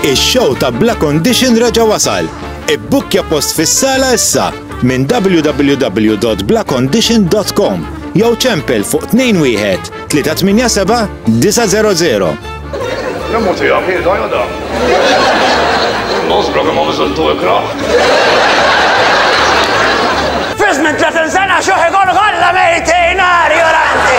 Ix-show ta' Bla Condition reġa' wasal. Ibbukkja post fis-sala issa minn www.blacondition.com jew ċempel fuq 21 387 900. Nemmu tiegħek qiegħda jada. Nosbra kemm miżiltu ikraħ. Fis minn 30 sena xoħi għalla mejtin għar joranti.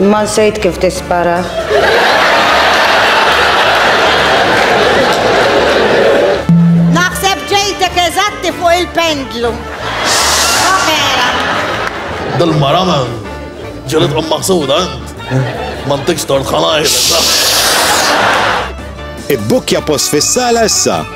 Ma nsejt kif tispara. Naħseb ġejtek eżatti fuq il-pendlu. Vera. Dal-mara man, ġelet om maħsuda int. Ma ntikx tort ħalajlek. Ibbukkja post fis-sala issa.